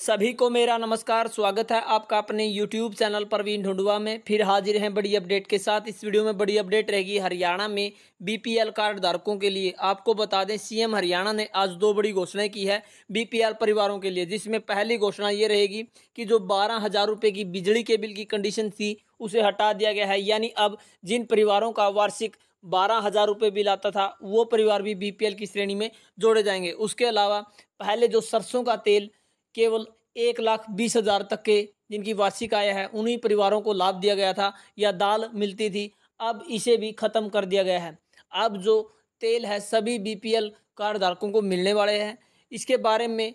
सभी को मेरा नमस्कार, स्वागत है आपका अपने YouTube चैनल परवीन ढूंढुआ में। फिर हाजिर हैं बड़ी अपडेट के साथ। इस वीडियो में बड़ी अपडेट रहेगी हरियाणा में बीपीएल कार्ड धारकों के लिए। आपको बता दें सीएम हरियाणा ने आज दो बड़ी घोषणाएँ की है बीपीएल परिवारों के लिए, जिसमें पहली घोषणा ये रहेगी कि जो बारह हज़ार रुपये की बिजली के बिल की कंडीशन थी, उसे हटा दिया गया है। यानी अब जिन परिवारों का वार्षिक बारह हज़ार रुपये बिल आता था, वो परिवार भी बीपीएल की श्रेणी में जोड़े जाएँगे। उसके अलावा पहले जो सरसों का तेल केवल एक लाख बीस हज़ार तक के जिनकी वार्षिक आय है, उन्हीं परिवारों को लाभ दिया गया था या दाल मिलती थी, अब इसे भी ख़त्म कर दिया गया है। अब जो तेल है, सभी बीपीएल कार्ड धारकों को मिलने वाले हैं। इसके बारे में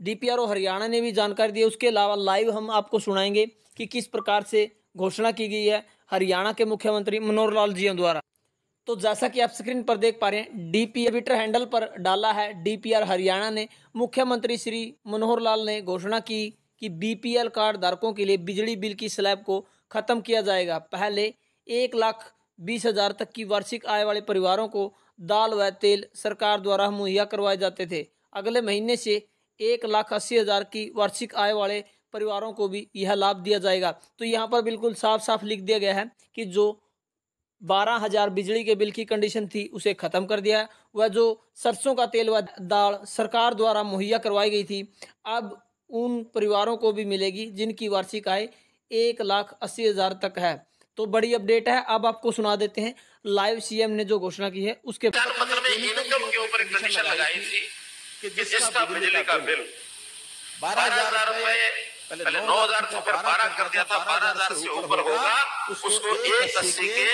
डीपीआरओ हरियाणा ने भी जानकारी दी उसके अलावा लाइव हम आपको सुनाएँगे कि किस प्रकार से घोषणा की गई है। हरियाणा के मुख्यमंत्री मनोहर लाल जी द्वारा। तो जैसा कि आप स्क्रीन पर देख पा रहे हैं डीपी ट्विटर हैंडल पर डाला है डीपीआर हरियाणा ने। मुख्यमंत्री श्री मनोहर लाल ने घोषणा की कि बीपीएल कार्ड धारकों के लिए बिजली बिल की स्लैब को खत्म किया जाएगा। पहले एक लाख बीस हज़ार तक की वार्षिक आय वाले परिवारों को दाल व तेल सरकार द्वारा मुहैया करवाए जाते थे। अगले महीने से एक लाख अस्सी हज़ार की वार्षिक आय वाले परिवारों को भी यह लाभ दिया जाएगा। तो यहाँ पर बिल्कुल साफ़ साफ़ लिख दिया गया है कि जो बारह हज़ार बिजली के बिल की कंडीशन थी उसे खत्म कर दिया। वह जो सरसों का तेल व दाल सरकार द्वारा मुहैया करवाई गई थी अब उन परिवारों को भी मिलेगी जिनकी वार्षिक आय एक लाख अस्सी हज़ार तक है। तो बड़ी अपडेट है अब आपको सुना देते हैं। लाइव सीएम ने जो घोषणा की है उसके मतलब इनकम के ऊपर कंडीशन लगाई थी कि जिसका बिजली का बिल बारह हज़ार रुपए पहले नौ हज़ार था बारह कर दिया था बारह हज़ार से ऊपर होगा उसको एक अस्सी के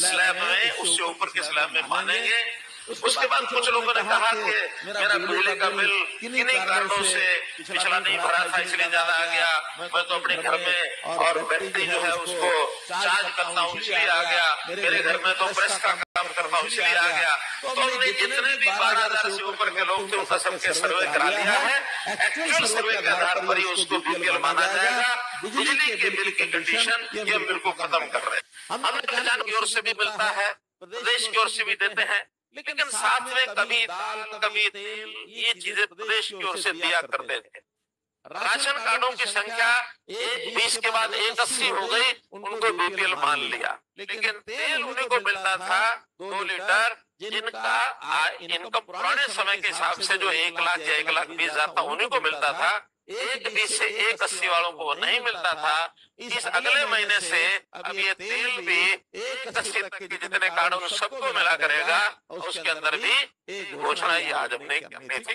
स्लैब में उससे ऊपर के स्लैब में मानेंगे। उसके बाद कुछ लोगों ने कहा कि मेरा बिजली का बिल किन्हीं कारणों से पिछला नहीं भरा था इसलिए ज़्यादा आ गया। मैं तो अपने घर में और व्यक्ति जो है उसको चार्ज करता हूँ इसलिए आ गया। मेरे घर में तो प्रेस का काम करता हूँ इसलिए आ गया। तो हमने जितने भी बारह हज़ार से ऊपर के लोग थे उनका सबके सर्वे करा लिया है। एक्चुअल सर्वे के आधार पर ही उसको बीपीएल माना जाएगा बिजली के बिल की कंडीशन ये बिल को खत्म कर रहे हैं हमें खजाना की ओर से भी मिलता है प्रदेश की ओर से भी देते हैं। लेकिन साथ में कभी दाल कभी तेल ये चीज़ें प्रदेश की ओर से दिया करते थे। राशन कार्डों की संख्या एक बीस के बाद एक अस्सी हो गई उनको बीपीएल मान लिया। लेकिन तेल उन्हीं को मिलता था दो लीटर जिनका इनकम पुराने समय के हिसाब से जो एक लाख या एक लाख बीस हज़ार था उन्हीं को मिलता था। एक बीस से एक अस्सी वालों को नहीं मिलता था इस अगले महीने से अब ये तेल भी एक अस्सी तक के जितने कार्ड उन सबको मिला करेगा उसके अंदर भी घोषणा ही आज हमने थी।